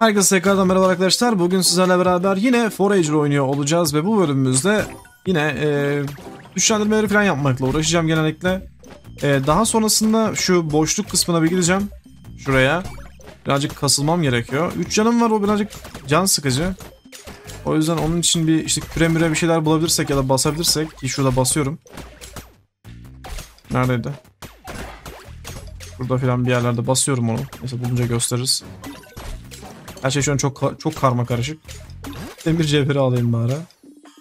Herkese tekrardan merhaba arkadaşlar. Bugün sizlerle beraber yine Forager oynuyor olacağız ve bu bölümümüzde yine e, güçlendirmeleri falan yapmakla uğraşacağım genellikle. E, daha sonrasında şu boşluk kısmına bir gideceğim. Şuraya. Birazcık kasılmam gerekiyor. 3 canım var o birazcık can sıkıcı. O yüzden onun için bir işte küre müre bir şeyler bulabilirsek ya da basabilirsek ki şurada basıyorum. Neredeydi? Burada falan bir yerlerde basıyorum onu. Neyse bulunca gösteririz. Her şey şu an çok çok karma karışık. Demir cevheri alayım bari.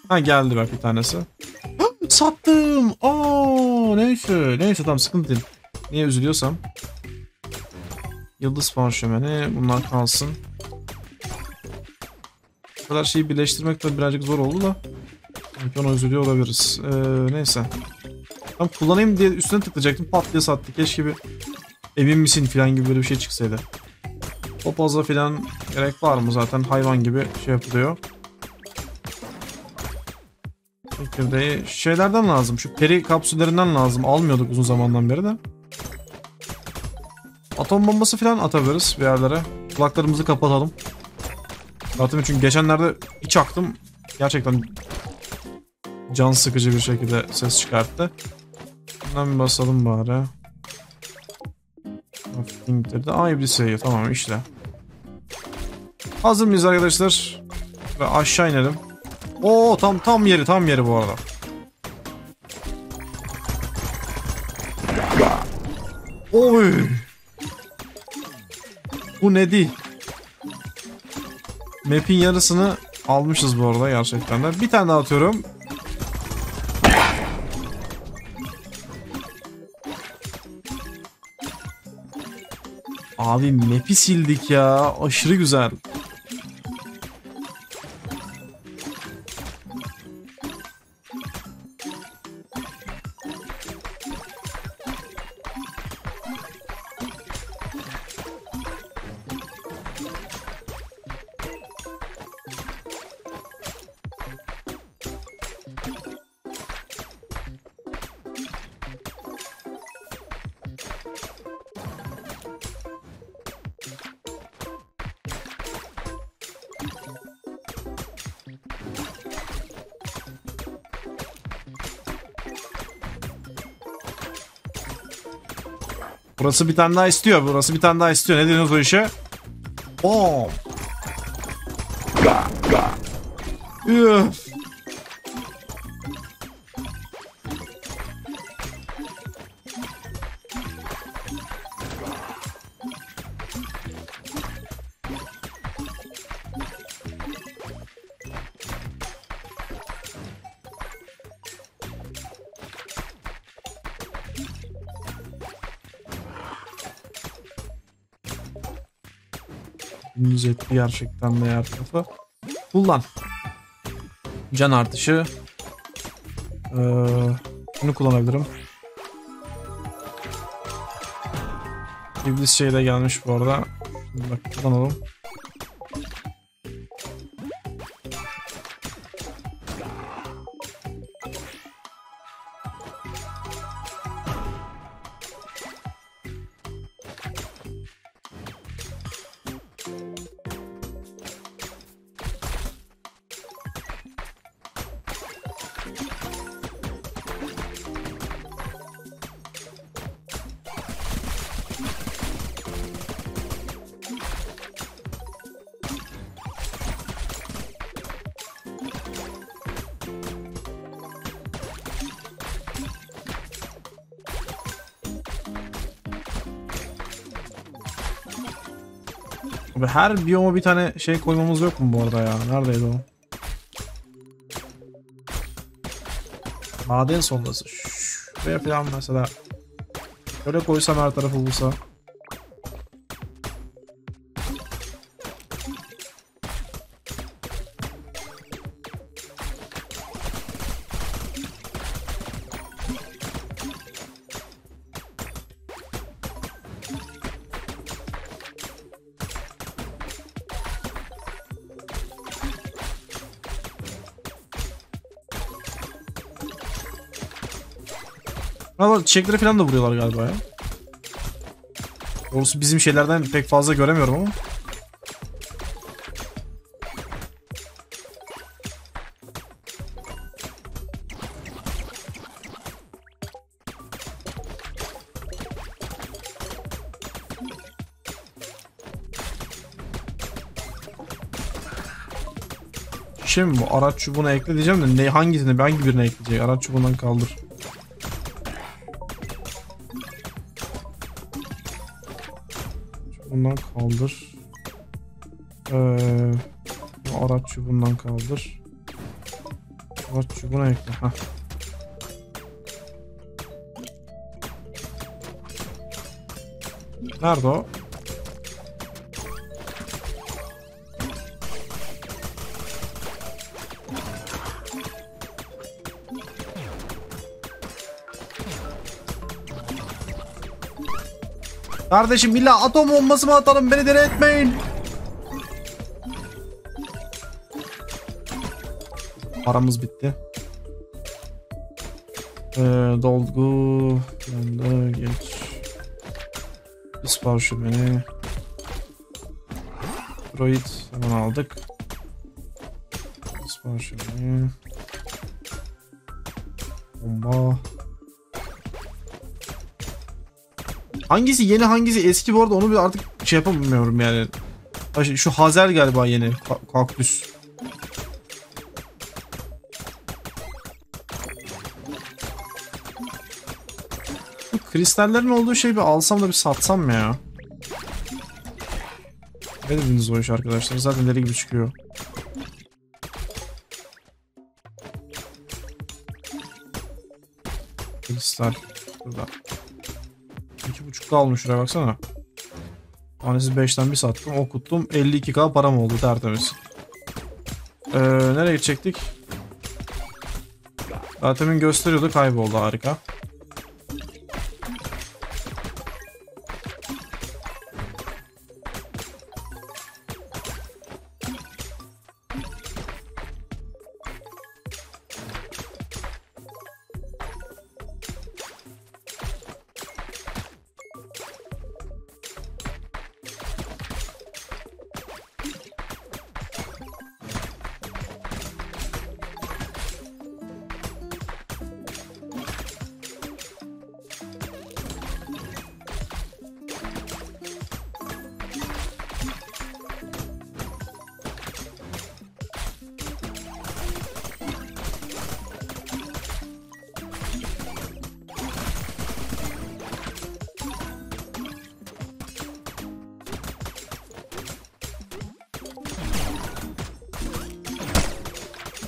Ha geldi bak bir tanesi. Sattım. Aa neyse. Neyse tamam sıkıntı değil. Niye üzülüyorsam. Yıldız parşömeni bunlar kalsın. Bu kadar şeyi birleştirmek de birazcık zor oldu da. Belki ona üzülüyor olabiliriz. Ee, neyse. Tam kullanayım diye üstüne tıklayacaktım. Pat diye sattı. Keşke bir emin misin falan gibi böyle bir şey çıksaydı. Topaza falan gerek var mı zaten hayvan gibi şey yapılıyor. Çekirdeği şeylerden lazım. Şu peri kapsüllerinden lazım. Almıyorduk uzun zamandan beri de. Atom bombası falan atabiliriz bir yerlere. Kulaklarımızı kapatalım. Zaten çünkü geçenlerde bir çaktım. Gerçekten can sıkıcı bir şekilde ses çıkarttı. Bundan bir basalım bari. Hafiflikleri Aa iblis sayıyor. Tamam işte. Hazır mıyız arkadaşlar? Ve aşağı inelim. Oo tam tam yeri tam yeri bu arada. Oy. Bu ne değil? Map'in yarısını almışız bu arada gerçekten de. Bir tane daha atıyorum. Abi map'i sildik ya. Aşırı güzel. Burası bir tane daha istiyor. Burası bir tane daha istiyor. Ne diyorsunuz o işe? Bom. Üf. Gündüz etti gerçekten de her tarafı. Kullan. Can artışı. Ee, bunu kullanabilirim. İblis şey de gelmiş bu arada. Bak kullanalım. Her biyoma bir tane şey koymamız yok mu bu arada ya? Neredeydi o? Maden sondası. Şuraya falan mesela. Şöyle koysam her tarafı bulsa. çiçekleri falan da vuruyorlar galiba ya. Doğrusu bizim şeylerden pek fazla göremiyorum ama. Şey mi bu? Araç çubuğuna ekle diyeceğim de ne, hangisini hangi birine ekleyecek? Araç çubuğundan kaldır. Bundan kaldır. Ee, bu araç çubuğundan kaldır. Araç çubuğuna ekle. Heh. Nerede o? Kardeşim illa atom bombası mı atalım beni deli etmeyin. Paramız bitti. Ee, dolgu. Yanda geç. Dispar beni. Droid hemen aldık. Dispar beni. Bomba. Hangisi yeni hangisi eski bu arada onu bir artık şey yapamıyorum yani. Şu- Hazel galiba yeni ka- kaktüs. Bu kristallerin olduğu şeyi bir alsam da bir satsam mı ya? Ne dediniz o iş arkadaşlar? Zaten deli gibi çıkıyor. Kristal. Burada. İki buçuk almış şuraya baksana. Tanesi 5'ten bir sattım okuttum 52k param oldu tertemiz. Ee, nereye gidecektik? Zaten gösteriyordu kayboldu harika.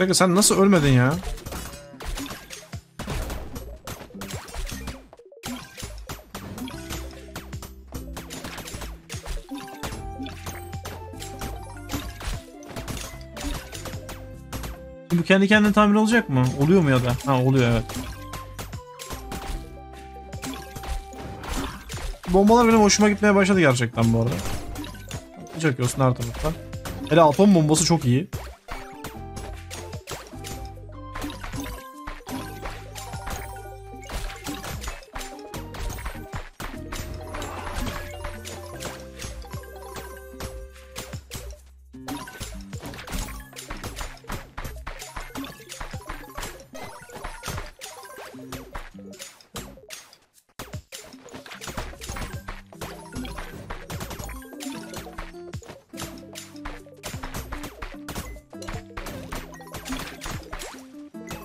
Peki sen nasıl ölmedin ya? Bu kendi kendine tamir olacak mı? Oluyor mu ya da? Ha oluyor evet. Bombalar benim hoşuma gitmeye başladı gerçekten bu arada. Çakıyorsun her taraftan. Hele atom bombası çok iyi.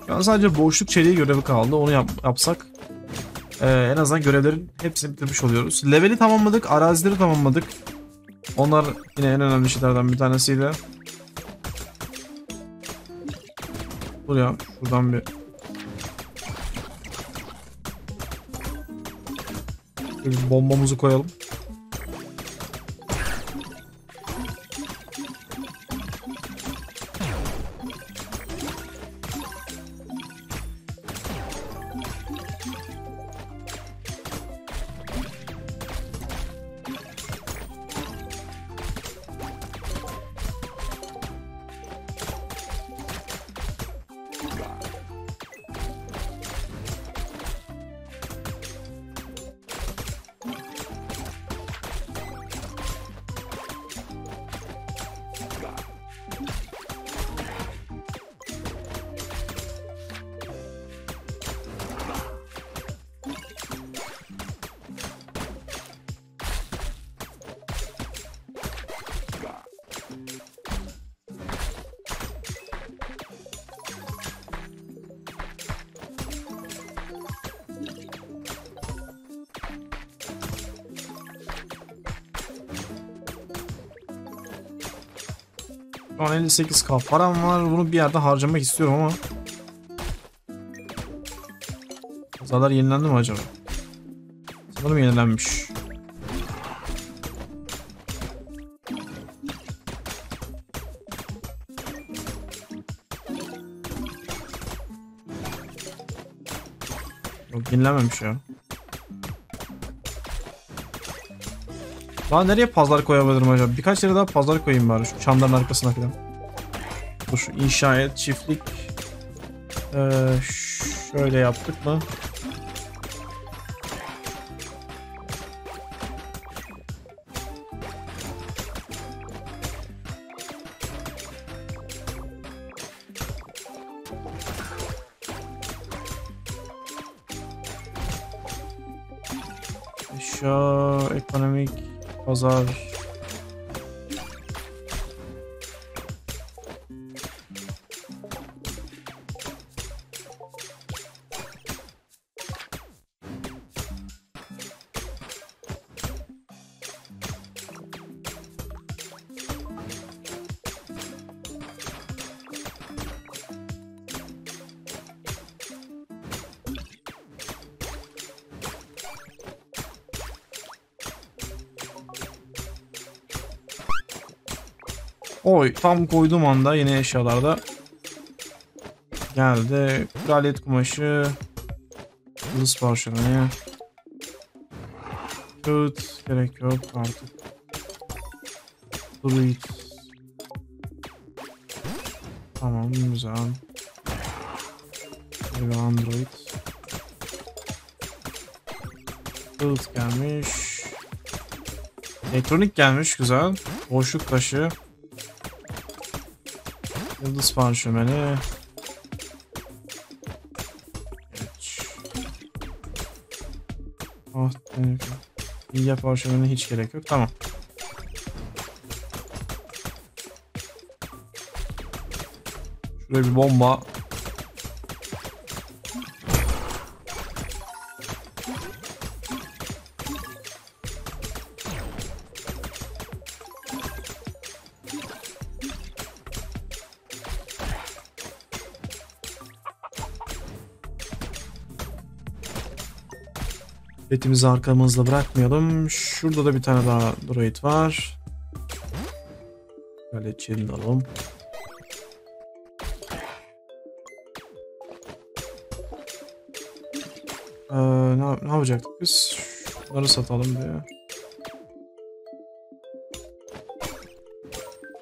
Şu an sadece boşluk çeliği görevi kaldı. Onu yap- yapsak ee, en azından görevlerin hepsini bitirmiş oluyoruz. Leveli tamamladık. Arazileri tamamladık. Onlar yine en önemli şeylerden bir tanesiydi. Buraya şuradan bir bir bombamızı koyalım. Şu an 58k param var. Bunu bir yerde harcamak istiyorum ama. Pazarlar yenilendi mi acaba? Sanırım yenilenmiş. Yok yenilenmemiş ya. Daha nereye pazar koyabilirim acaba? Birkaç yere daha pazar koyayım bari şu çamların arkasına falan. Dur şu inşa et, çiftlik. Ee, şöyle yaptık mı? Pazar. Tam koyduğum anda yine eşyalarda geldi. Kraliyet kumaşı. Yıldız parçaları. Kağıt gerek yok artık. Druid. Tamam güzel. Böyle Android. Kağıt gelmiş. Elektronik gelmiş güzel. Boşluk taşı. Yıldız parşömeni. Evet. Ah, İlya parşömeni hiç gerek yok. Tamam. Şuraya bir bomba. Betimizi arkamızda bırakmayalım. Şurada da bir tane daha droid var. Böyle çelin alalım. Ee, ne, ne yapacaktık biz? Bunları satalım diye.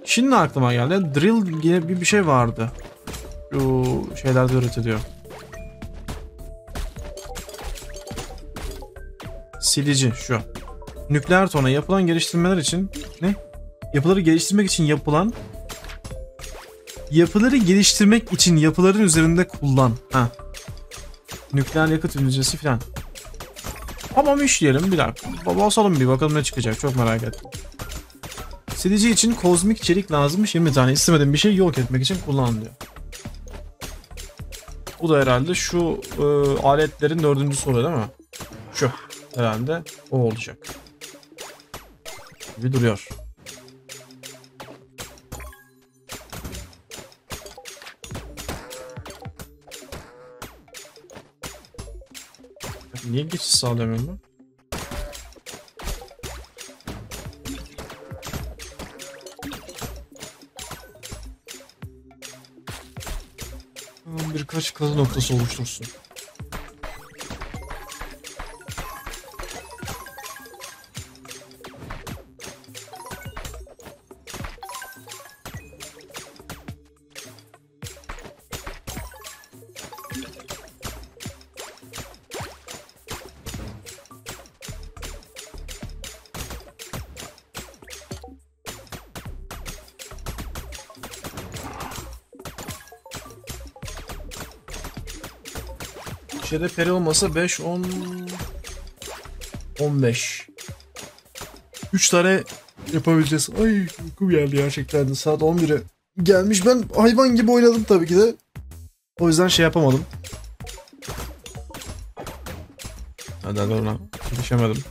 Şimdi aklıma geldi. Drill diye bir, bir şey vardı. Şu şeylerde üretiliyor. Silici şu. Nükleer tona yapılan geliştirmeler için ne? Yapıları geliştirmek için yapılan yapıları geliştirmek için yapıların üzerinde kullan. Ha. Nükleer yakıt ünitesi falan. Tamam işleyelim bir dakika. Basalım bir bakalım ne çıkacak çok merak ettim. Silici için kozmik çelik lazımmış 20 tane istemediğim bir şey yok etmek için kullan diyor. Bu da herhalde şu e, aletlerin dördüncüsü oluyor değil mi? Şu herhalde o olacak. Gibi duruyor. Niye geçiş sağlayamıyorum ben? Birkaç kazı noktası oluştursun. Şeyde peri olmasa 5, 10, 15. 3 tane yapabileceğiz. Ay uykum geldi gerçekten de. Saat 11'e gelmiş. Ben hayvan gibi oynadım tabii ki de. O yüzden şey yapamadım. Hadi hadi ona. Yetişemedim.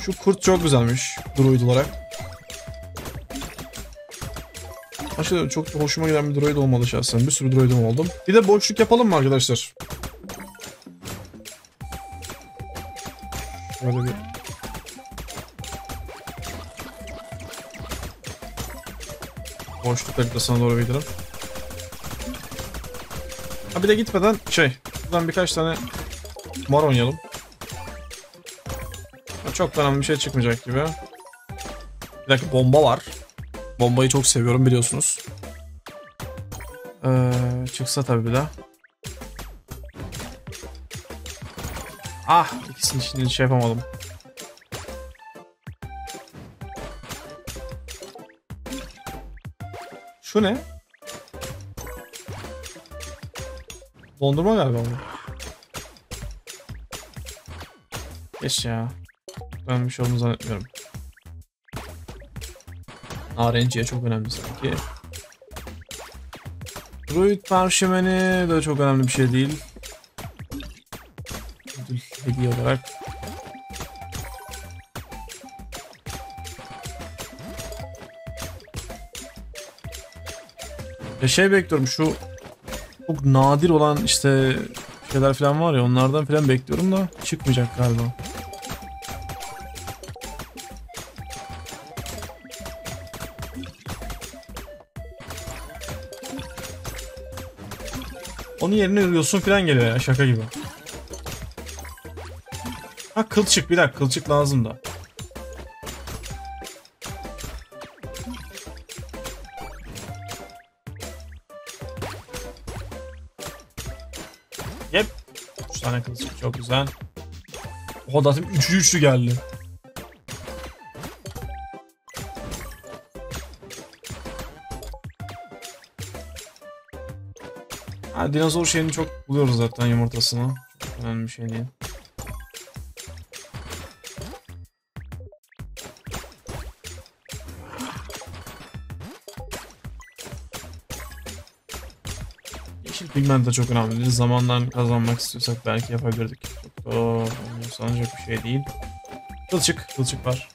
Şu kurt çok güzelmiş. Druid olarak. Aşırı çok da hoşuma giden bir droid olmadı şahsen. Bir sürü droidim oldum. Bir de boşluk yapalım mı arkadaşlar? Şöyle bir... Boşluk haritasına doğru gidelim. Ha bir de gitmeden şey, buradan birkaç tane mar oynayalım. Çok önemli bir şey çıkmayacak gibi. Bir dakika bomba var. Bombayı çok seviyorum biliyorsunuz. Ee, çıksa tabii bir de. Ah ikisini şimdi şey yapamadım. Şu ne? Dondurma galiba bu. Geç ya. Bir şey olduğunu zannetmiyorum. RNG'ye çok önemli sanki. Druid parşömeni de çok önemli bir şey değil. Hediye olarak. Ya şey bekliyorum şu çok nadir olan işte şeyler falan var ya onlardan falan bekliyorum da çıkmayacak galiba. Onun yerine yosun falan geliyor ya şaka gibi. Ha kılçık bir dakika kılçık lazım da. Yep. 3 tane kılçık çok güzel. Oha zaten üçlü üçlü geldi. Ha, dinozor şeyini çok buluyoruz zaten yumurtasını. Çok önemli bir şey değil. Yeşil pigment de çok önemli. Zamandan kazanmak istiyorsak belki yapabilirdik. Çok da sanacak bir şey değil. Kılçık, kılçık var.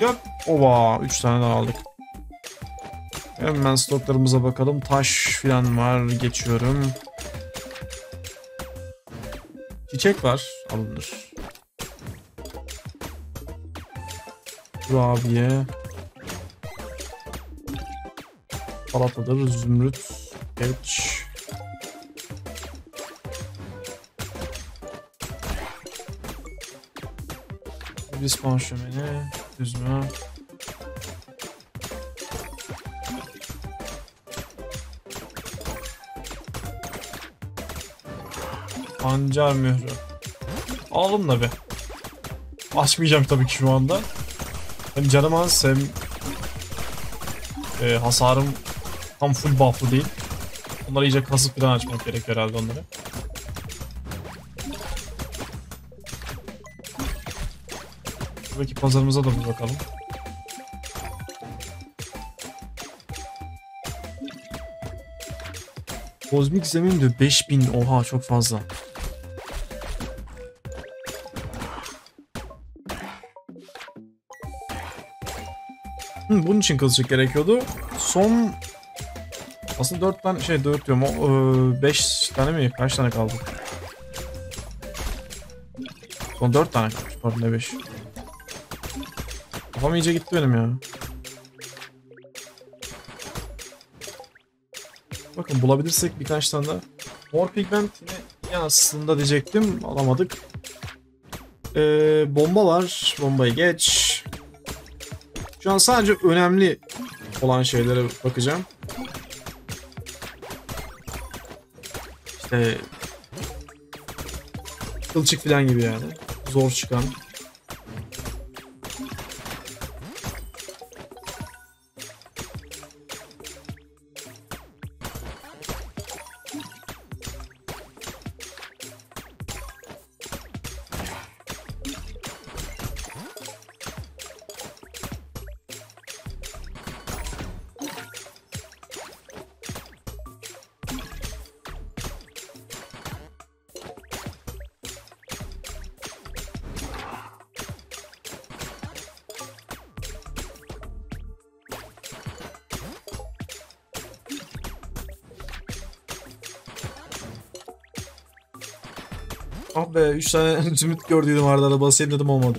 Yok. Ova 3 tane daha aldık. Hemen stoklarımıza bakalım. Taş falan var. Geçiyorum. Çiçek var. Alınır. Kurabiye. Salatadır. Zümrüt. Geç. Biz panşömeni. Düzme. Pancar mührü. Alalım da be. Açmayacağım tabii ki şu anda. Hem canım az hem e, hasarım tam full buff'lı değil. Onları iyice kasıp falan açmak gerekiyor herhalde onları. Buradaki pazarımıza da bir bakalım. Kozmik zemin diyor 5000 oha çok fazla. Hı, bunun için kılıçlık gerekiyordu. Son aslında 4 tane şey 4 diyorum o 5 tane mi kaç tane kaldı? Son 4 tane kalmış pardon ne 5. Kafam iyice gitti benim ya. Bakın bulabilirsek birkaç tane daha. Mor pigment yine, aslında diyecektim. Alamadık. Ee, bomba var. Bombayı geç. Şu an sadece önemli olan şeylere bakacağım. İşte kılçık falan gibi yani. Zor çıkan. 3 tane zümrüt gördüydüm arada da basayım dedim olmadı.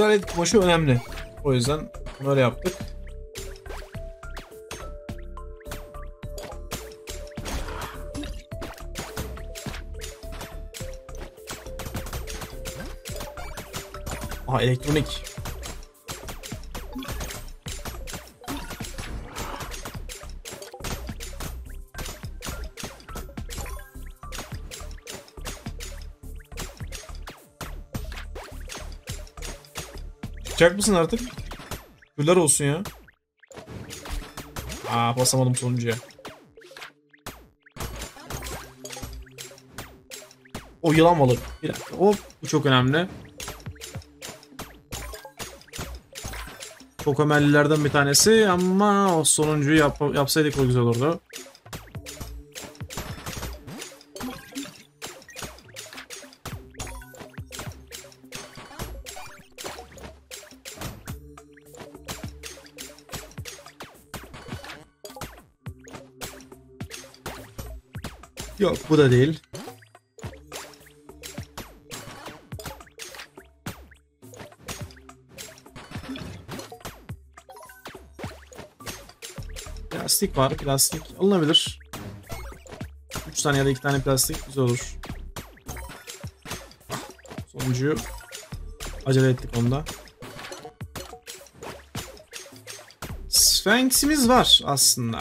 Adalet kumaşı önemli. O yüzden böyle yaptık. Aha elektronik. Çıkacak mısın artık? Güller olsun ya. Aa basamadım sonuncuya. O yılan balık. Hop bu çok önemli. Çok ömellilerden bir tanesi ama o sonuncuyu yap yapsaydık o güzel olurdu. Bu da değil. Plastik var. Plastik alınabilir. 3 tane ya da 2 tane plastik güzel olur. Sonuncuyu acele ettik onda. Sphinx'imiz var aslında.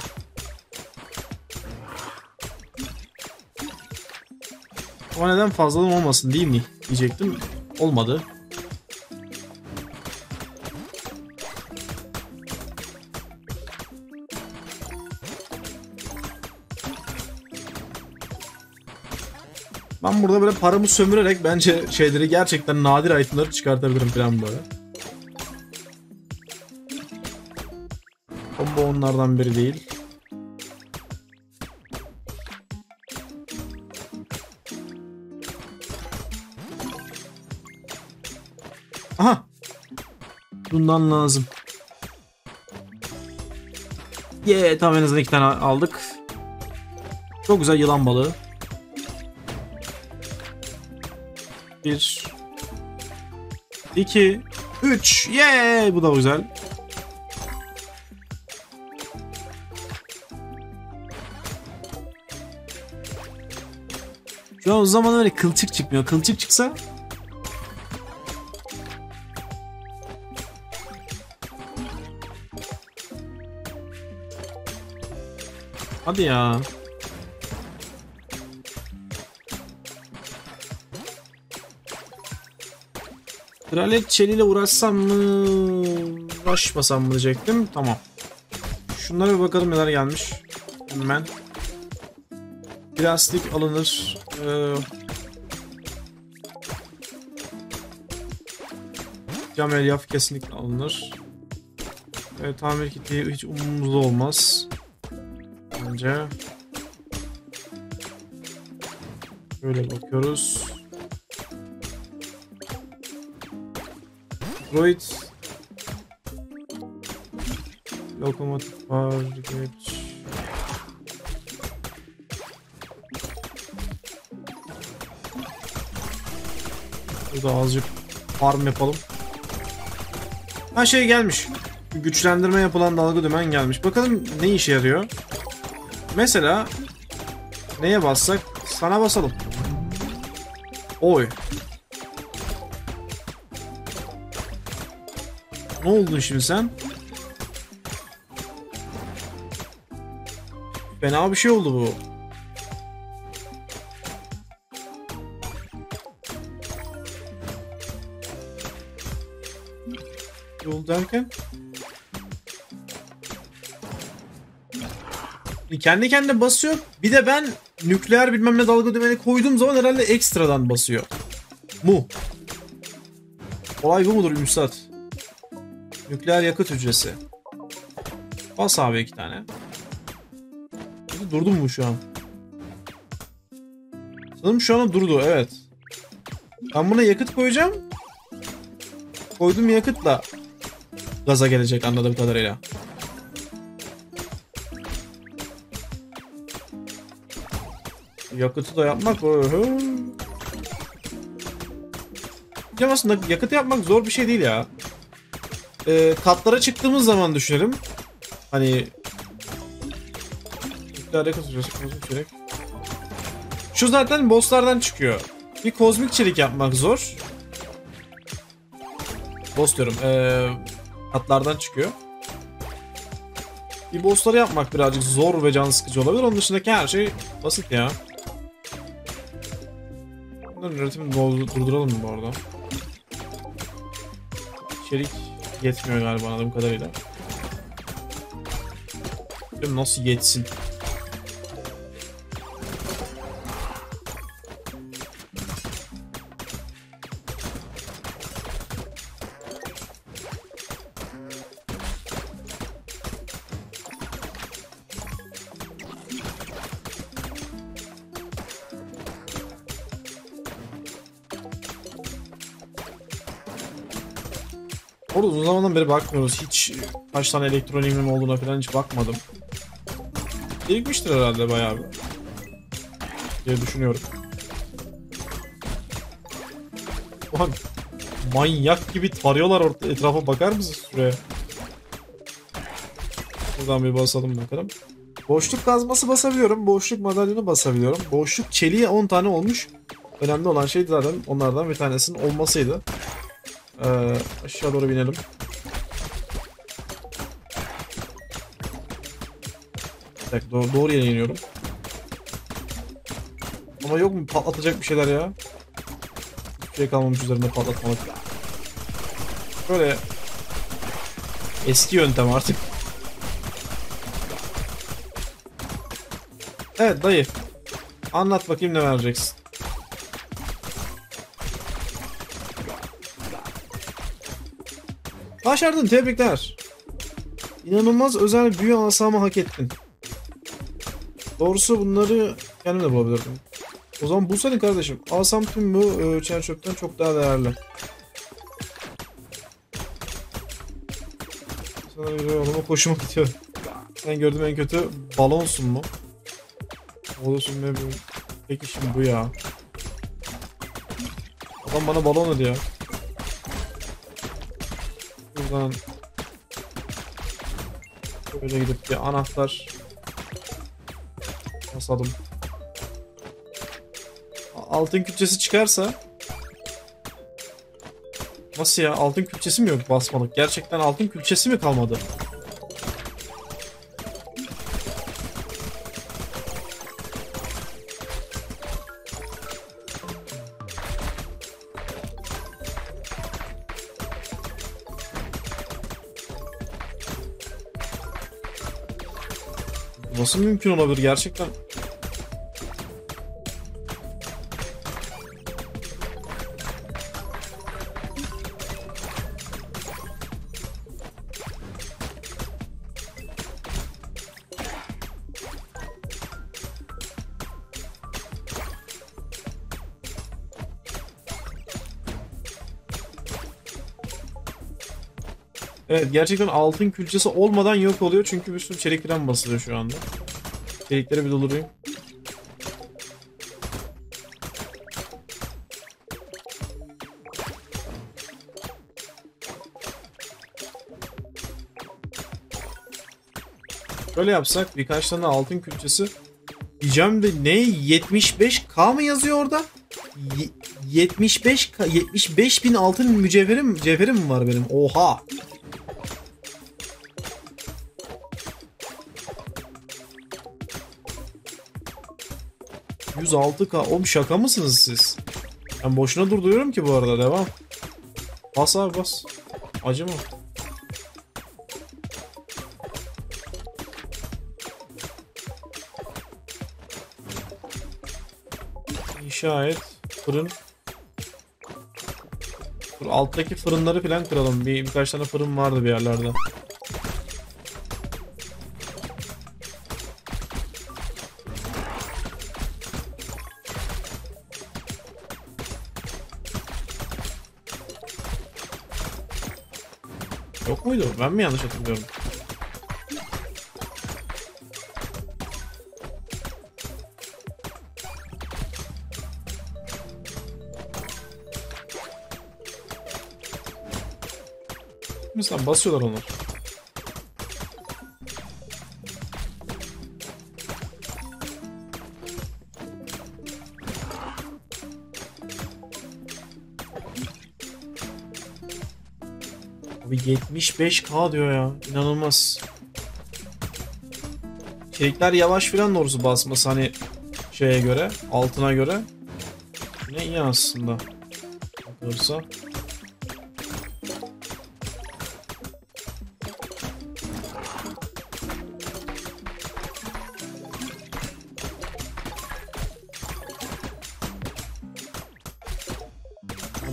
Ama neden fazlalığım olmasın değil mi diyecektim. Olmadı. Ben burada böyle paramı sömürerek bence şeyleri gerçekten nadir itemları çıkartabilirim falan böyle. Combo onlardan biri değil. Bundan lazım. Yeah, tamam en azından iki tane aldık. Çok güzel yılan balığı. Bir. iki, Üç. Yeah, bu da güzel. Şu an o zaman öyle kılçık çıkmıyor. Kılçık çıksa Hadi ya. Kraliyet çeliyle uğraşsam mı? Uğraşmasam mı diyecektim. Tamam. Şunlara bir bakalım neler gelmiş. Hemen. Plastik alınır. Ee, cam elyaf kesinlikle alınır. Evet, tamir kiti hiç umurumuzda olmaz. Bence. Böyle bakıyoruz. Droid Lokomotif var geç Burada azıcık farm yapalım. Ha şey gelmiş. Güçlendirme yapılan dalga dümen gelmiş. Bakalım ne işe yarıyor. Mesela neye bassak? Sana basalım. Oy. Ne oldun şimdi sen? Fena bir şey oldu bu. Kendi kendine basıyor. Bir de ben nükleer bilmem ne dalga dümeni koyduğum zaman herhalde ekstradan basıyor. Mu. Olay bu mudur Üstad? Nükleer yakıt hücresi. Bas abi iki tane. Peki Durdu mu şu an? Sanırım şu an durdu evet. Ben buna yakıt koyacağım. Koyduğum yakıtla gaza gelecek anladığım kadarıyla. Yakıtı da yapmak. Ya aslında yakıt yapmak zor bir şey değil ya. Ee, katlara çıktığımız zaman düşünelim. Hani. Şu zaten bosslardan çıkıyor. Bir kozmik çelik yapmak zor. Boss diyorum. Ee, katlardan çıkıyor. Bir bossları yapmak birazcık zor ve can sıkıcı olabilir. Onun dışındaki her şey basit ya. Bunların üretimini durduralım bu arada? İçerik yetmiyor galiba anladığım kadarıyla. Bilmiyorum nasıl yetsin. Zamandan beri bakmıyoruz. Hiç kaç tane elektroniğim olduğuna falan hiç bakmadım. Birikmiştir herhalde bayağı bir. Diye düşünüyorum. Ulan manyak gibi tarıyorlar orta etrafa bakar mısınız şuraya? Buradan bir basalım bakalım. Boşluk kazması basabiliyorum. Boşluk madalyonu basabiliyorum. Boşluk çeliğe 10 tane olmuş. Önemli olan şey zaten onlardan bir tanesinin olmasıydı. Ee, aşağı doğru binelim. Dakika, doğru, doğru yere iniyorum. Ama yok mu patlatacak bir şeyler ya? Hiçbir şey kalmamış üzerinde patlatmalık. Böyle eski yöntem artık. Evet dayı. Anlat bakayım ne vereceksin. Başardın tebrikler. İnanılmaz özel büyü asamı hak ettin. Doğrusu bunları kendim de bulabilirdim. O zaman bulsaydın kardeşim. Asam tüm bu e, çöpten çok daha değerli. Sana bir yoluma hoşuma gidiyor. Sen gördüğüm en kötü balonsun mu? Olursun ne bu? Peki şimdi bu ya. Adam bana balon dedi ya. Buradan böyle gidip bir anahtar basalım. A- Altın külçesi çıkarsa Nasıl ya? Altın külçesi mi yok basmalık? Gerçekten altın külçesi mi kalmadı? Nasıl mümkün olabilir gerçekten? Evet gerçekten altın külçesi olmadan yok oluyor çünkü bir sürü çelik falan basılıyor şu anda. Çelikleri bir doldurayım. Şöyle yapsak birkaç tane altın külçesi diyeceğim de ne 75k mı yazıyor orada? Ye- 75 k 75 bin altın mücevherim mücevherim mi var benim? Oha. %106k. Oğlum şaka mısınız siz? Ben boşuna durduruyorum ki bu arada devam. Bas abi bas. Acıma. İnşa. Fırın. Dur alttaki fırınları falan kıralım. Bir, birkaç tane fırın vardı bir yerlerde. Muydu? Ben mi yanlış hatırlıyorum? Mesela basıyorlar onlar. 75k diyor ya. İnanılmaz. Çelikler yavaş filan doğrusu basması hani şeye göre, altına göre. Ne iyi aslında. Bakılırsa.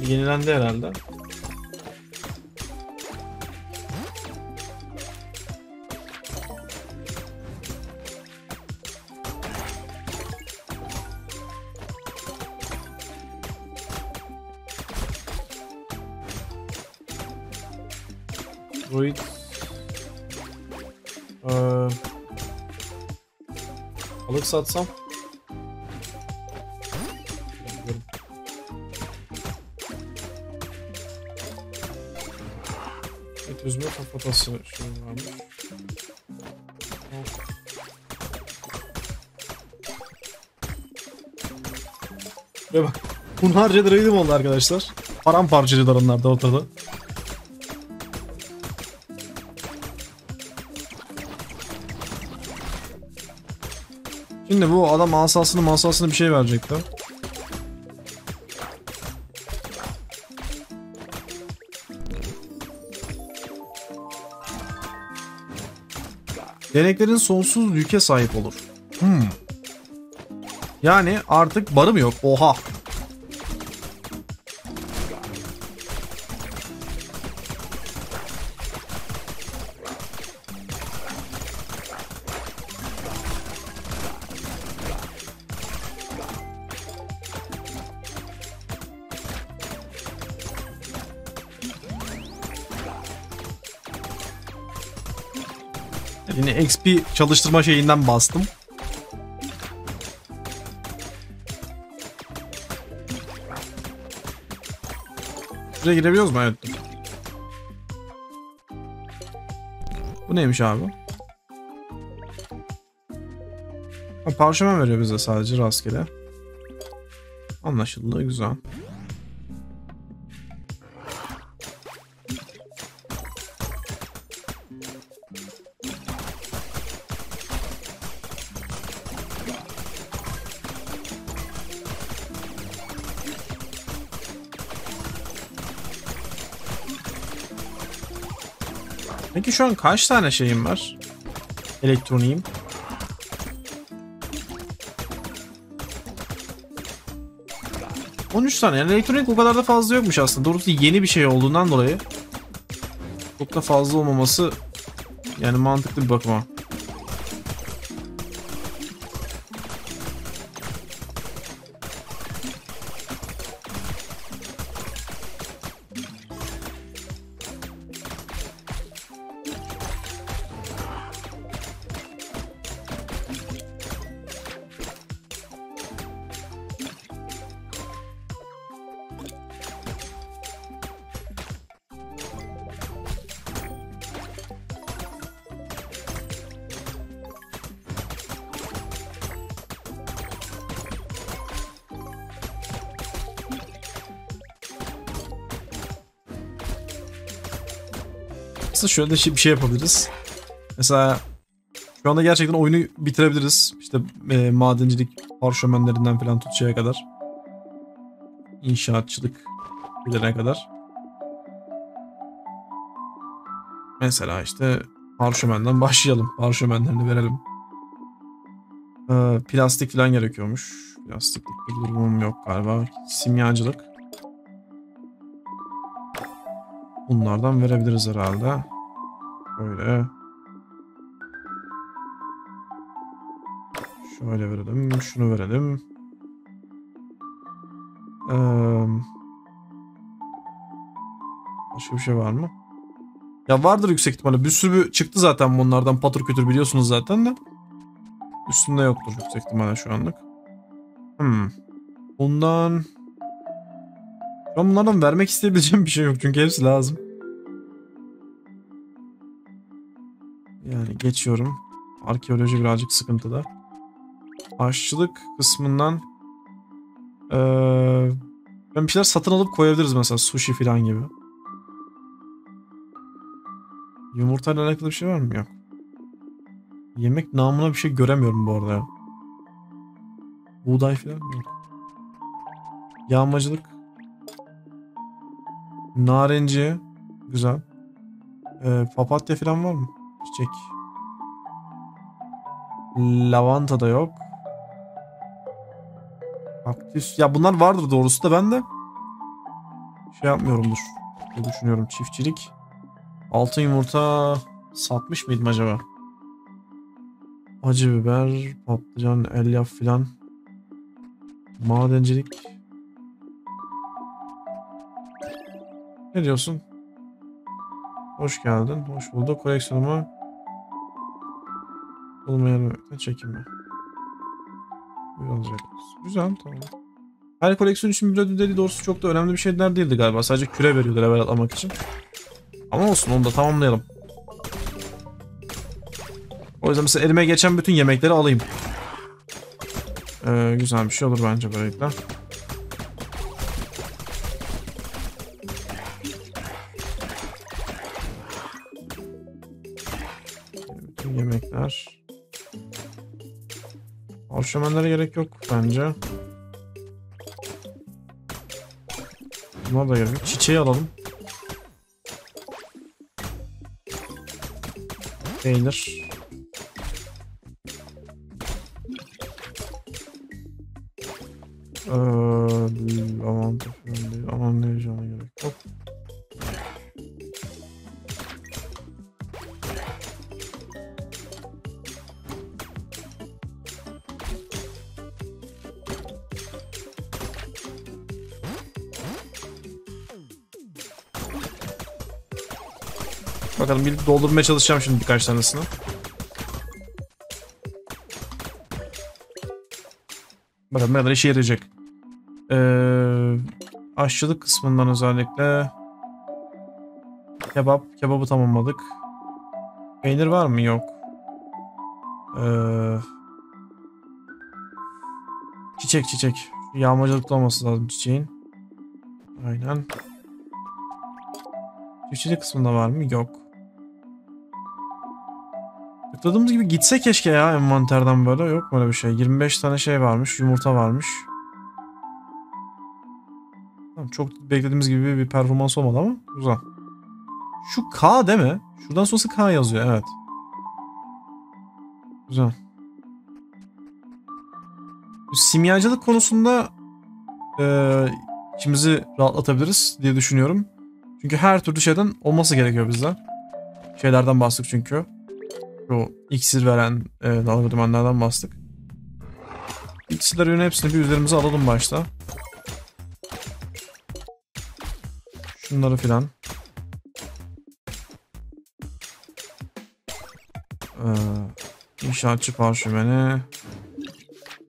Yenilendi herhalde. Druid ee, balık satsam. Et üzme kafatası şey varmış. Ve bak Hunharca druidim oldu arkadaşlar. Paramparçacılar onlar da ortada. Şimdi bu adam asasını masasını bir şey verecekti. Deneklerin sonsuz yüke sahip olur. Hmm. Yani artık barı mı yok? Oha. Yine XP çalıştırma şeyinden bastım. Buraya girebiliyoruz mu? Evet. Bu neymiş abi? Ha, parşömen veriyor bize sadece rastgele. Anlaşıldı güzel. Şu an kaç tane şeyim var? Elektroniğim. ...13 tane. Yani elektronik o kadar da fazla yokmuş aslında. Doğrusu yeni bir şey olduğundan dolayı... ...çok da fazla olmaması... ...yani mantıklı bir bakıma. Aslında şöyle bir şey yapabiliriz. Mesela şu anda gerçekten oyunu bitirebiliriz. İşte e, madencilik parşömenlerinden falan tutacağına kadar. İnşaatçılık bilene kadar. Mesela işte parşömenden başlayalım. Parşömenlerini verelim. Ee, plastik falan gerekiyormuş. Plastiklik bir durumum yok galiba. Simyancılık. Bunlardan verebiliriz herhalde. Böyle. Şöyle verelim. Şunu verelim. Ee, başka bir şey var mı? Ya vardır yüksek ihtimalle. Bir sürü çıktı zaten bunlardan. Patır kütür biliyorsunuz zaten de. Üstünde yoktur yüksek ihtimalle şu anlık. Hmm. Bundan... An bunlardan vermek isteyebileceğim bir şey yok. Çünkü hepsi lazım. Yani geçiyorum. Arkeoloji birazcık sıkıntıda. Aşçılık kısmından ee, ben bir şeyler satın alıp koyabiliriz mesela sushi falan gibi. Yumurtayla alakalı bir şey var mı? Yok. Yemek namına bir şey göremiyorum bu arada ya. Buğday falan yok. Yağmacılık. Narenci. Güzel. Ee, papatya falan var mı? Çiçek. Lavanta da yok. Kaktüs. Ya bunlar vardır doğrusu da ben de şey yapmıyorumdur. Ne düşünüyorum çiftçilik. Altın yumurta satmış mıydım acaba? Acı biber, patlıcan, elyaf filan. Madencilik. Ne diyorsun? Hoş geldin. Hoş bulduk. Koleksiyonuma bulmaya çekinme. Buyurun Güzel tamam. Her koleksiyon için bir ödülleri doğrusu çok da önemli bir şeyler değildi galiba. Sadece küre veriyordu level atlamak için. Ama olsun onu da tamamlayalım. O yüzden mesela elime geçen bütün yemekleri alayım. Ee, güzel bir şey olur bence böylelikle. Parşömenlere gerek yok bence. Buna da gerek. Çiçeği alalım. Peynir. Ee, aman aman ne gerek yok. Bakalım bir doldurmaya çalışacağım şimdi birkaç tanesini. Bakalım ne kadar işe yarayacak. Ee, aşçılık kısmından özellikle kebap. Kebabı tamamladık. Peynir var mı? Yok. Ee, çiçek çiçek. Yağmacılıkta olması lazım çiçeğin. Aynen. Çiftçilik kısmında var mı? Yok. Tıkladığımız gibi gitse keşke ya envanterden böyle. Yok böyle bir şey. 25 tane şey varmış. Yumurta varmış. Tamam, çok beklediğimiz gibi bir performans olmadı ama güzel. Şu K değil mi? Şuradan sonrası K yazıyor evet. Güzel. Simyacılık konusunda e, içimizi rahatlatabiliriz diye düşünüyorum. Çünkü her türlü şeyden olması gerekiyor bizden. Şeylerden bastık çünkü. Şu iksir veren e, dalga dümenlerden bastık. İksirlerin hepsini bir üzerimize alalım başta. Şunları filan. Ee, inşaatçı parşömeni.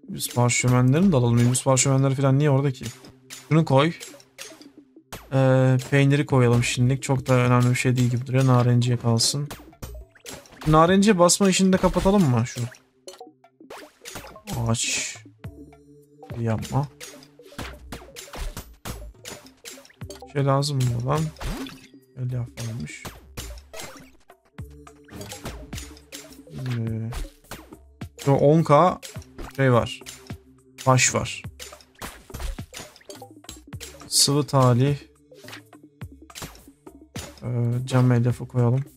Biz parşömenlerini de alalım. Biz parşömenleri filan niye orada ki? Şunu koy. Ee, peyniri koyalım şimdilik. Çok da önemli bir şey değil gibi duruyor. Narenciye kalsın. Narenciye basma işini de kapatalım mı şu? Ağaç. Yapma. Şey lazım mı lan? El yapmamış. Ee, 10k şey var. Baş var. Sıvı talih. Ee, cam elyafı koyalım.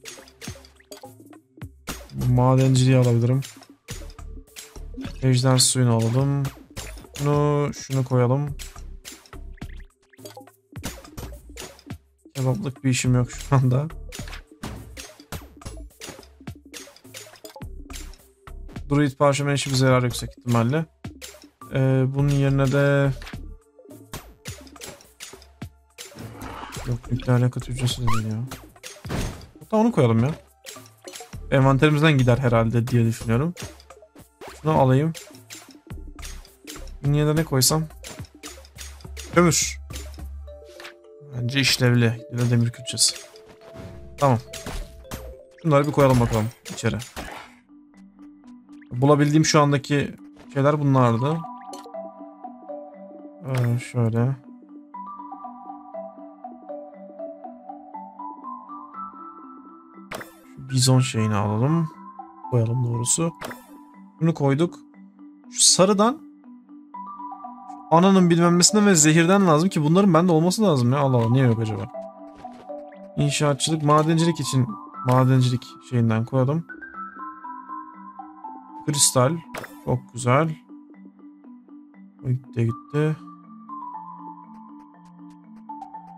Madenciliği alabilirim. Ejder suyunu alalım. Şunu, şunu koyalım. Kebaplık bir işim yok şu anda. Druid parşömen işi bir zarar yüksek ihtimalle. Ee, bunun yerine de Yok nükleer yakıt ücretsiz değil ya. Hatta onu koyalım ya. Envanterimizden gider herhalde diye düşünüyorum. Şunu alayım. Yerine ne koysam? Kömür. Bence işlevli. Da demir külçesi. Tamam. Şunları bir koyalım bakalım içeri. Bulabildiğim şu andaki şeyler bunlardı. Ee, şöyle. Bizon şeyini alalım. Koyalım doğrusu. Bunu koyduk. Şu sarıdan ananın bilmem nesinden ve zehirden lazım ki bunların bende olması lazım ya. Allah Allah niye yok acaba? İnşaatçılık, madencilik için madencilik şeyinden koyalım. Kristal. Çok güzel. Gitti gitti.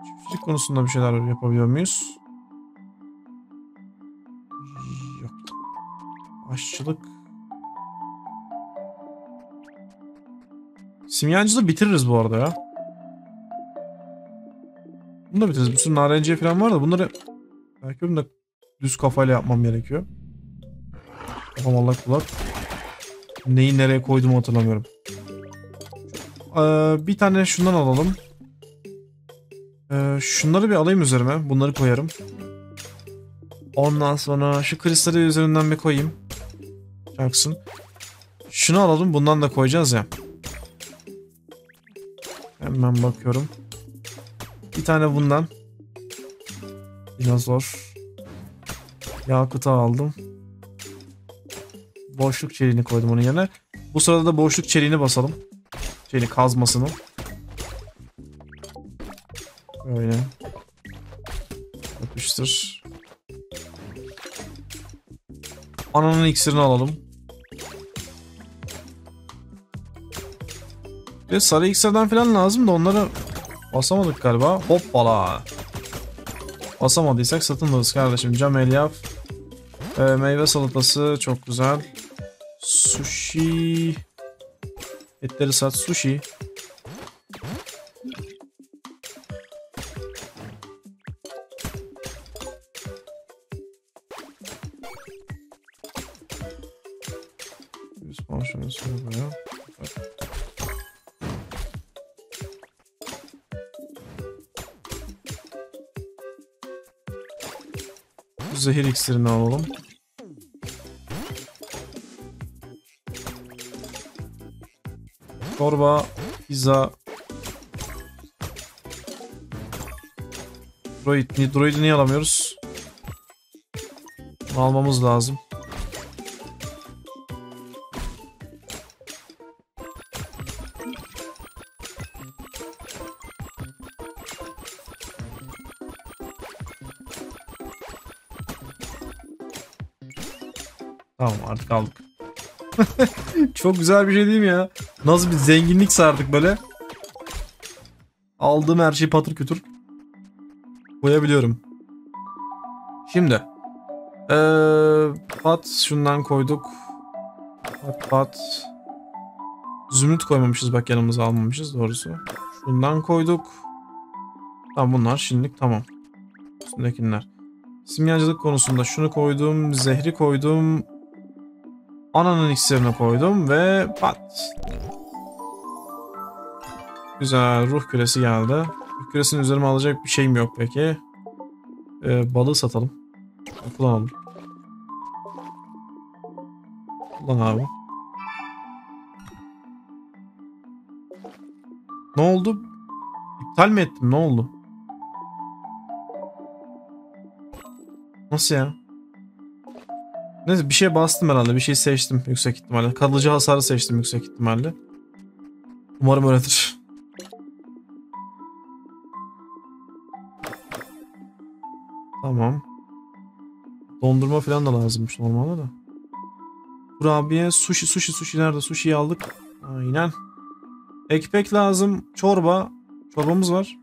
Çiftçilik konusunda bir şeyler yapabiliyor muyuz? Aşçılık. Simyancılığı bitiririz bu arada ya. Bunu da bitiririz. Bir sürü narenciye falan var da bunları belki bunu da düz kafayla yapmam gerekiyor. Kafam allak bullak. Neyi nereye koyduğumu hatırlamıyorum. Ee, bir tane şundan alalım. Ee, şunları bir alayım üzerime. Bunları koyarım. Ondan sonra şu kristali üzerinden bir koyayım. Jackson. Şunu alalım. Bundan da koyacağız ya. Hemen bakıyorum. Bir tane bundan. Dinozor. Yakıtı aldım. Boşluk çeliğini koydum onun yerine. Bu sırada da boşluk çeliğini basalım. Şeyini kazmasını. Böyle. Yapıştır. Ananın iksirini alalım. Ve sarı iksirden falan lazım da onları basamadık galiba. Hoppala. Basamadıysak satın alırız kardeşim. Cam elyaf. Ee, meyve salatası çok güzel. Sushi. Etleri sat. Sushi. Zehir iksirini alalım. Çorba, pizza. Droid, droid'i niye alamıyoruz? Almamız lazım. Artık aldık. Çok güzel bir şey değil mi ya? Nasıl bir zenginlik sardık böyle. Aldığım her şeyi patır kütür koyabiliyorum. Şimdi. Ee, pat şundan koyduk. Pat pat. Zümrüt koymamışız bak yanımıza almamışız doğrusu. Şundan koyduk. Tamam bunlar şimdilik tamam. Üstündekiler. Simyancılık konusunda şunu koydum. Zehri koydum. Ananın iksirini koydum ve pat. Güzel ruh küresi geldi. Ruh küresinin üzerime alacak bir şeyim yok peki. Ee, balığı satalım. Kullanalım. Kullan abi. Ne oldu? İptal mi ettim? Ne oldu? Nasıl ya? Neyse bir şey bastım herhalde. Bir şey seçtim yüksek ihtimalle. Kalıcı hasarı seçtim yüksek ihtimalle. Umarım öyledir. Tamam. Dondurma falan da lazımmış normalde da. Kurabiye, sushi, sushi, sushi nerede? Sushi'yi aldık. Aynen. Ekmek lazım. Çorba. Çorbamız var.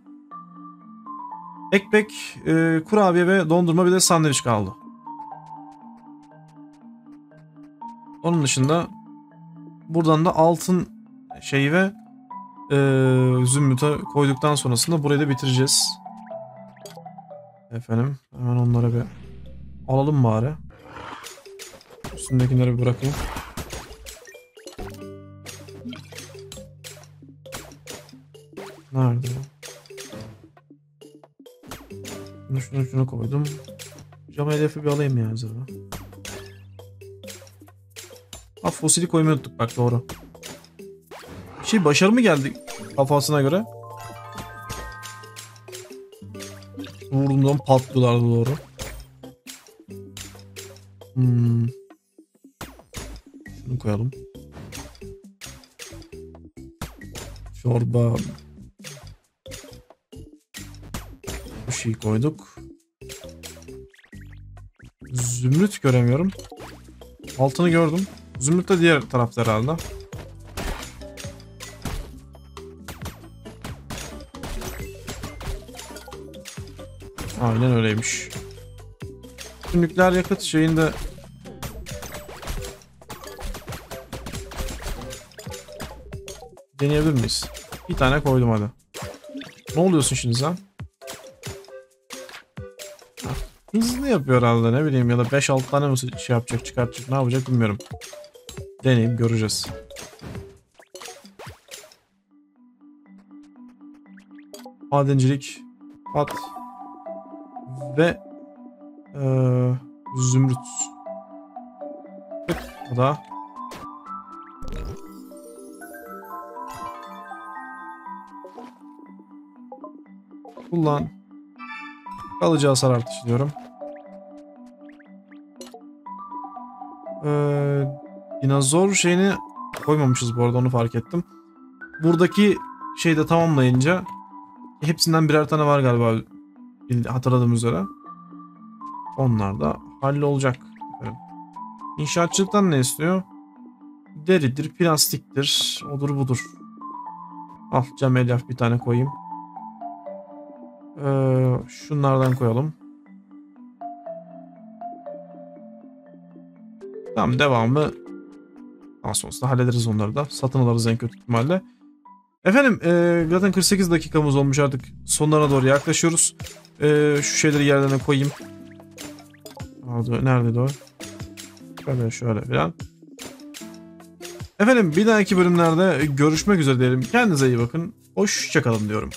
Ekmek, e, kurabiye ve dondurma bir de sandviç kaldı. Onun dışında buradan da altın şeyi ve e, zümrüte koyduktan sonrasında burayı da bitireceğiz. Efendim hemen onlara bir alalım bari. Üstündekileri bir bırakayım. Nerede? Şunu şunu şunu koydum. Cam hedefi bir alayım ya acaba. Ha fosili koymayı unuttuk bak doğru. Şey başarı mı geldi kafasına göre? Vurduğumdan patlıyorlardı doğru. Hmm. Şunu koyalım. Çorba. Bu şeyi koyduk. Zümrüt göremiyorum. Altını gördüm. Zümrüt de diğer tarafta herhalde. Aynen öyleymiş. Şu nükleer yakıt şeyinde deneyebilir miyiz? Bir tane koydum hadi. Ne oluyorsun şimdi sen? Hızlı yapıyor herhalde ne bileyim ya da 5-6 tane mi şey yapacak çıkartacak ne yapacak bilmiyorum. Deneyip göreceğiz. Madencilik, at ve eee zümrüt. O da kullan. Kalıcı hasar artışı diyorum. Ee, dinozor şeyini koymamışız bu arada onu fark ettim. Buradaki şeyi de tamamlayınca hepsinden birer tane var galiba hatırladığım üzere. Onlar da hallolacak. efendim. İnşaatçılıktan ne istiyor? Deridir, plastiktir, odur budur. Al cam elyaf bir tane koyayım. Ee, şunlardan koyalım. Tamam devamı daha sonrasında hallederiz onları da. Satın alırız en kötü ihtimalle. Efendim e, zaten 48 dakikamız olmuş artık sonlarına doğru yaklaşıyoruz. E, şu şeyleri yerlerine koyayım. Nerede, o? Şöyle şöyle falan. Efendim bir dahaki bölümlerde görüşmek üzere diyelim. Kendinize iyi bakın. Hoşçakalın diyorum.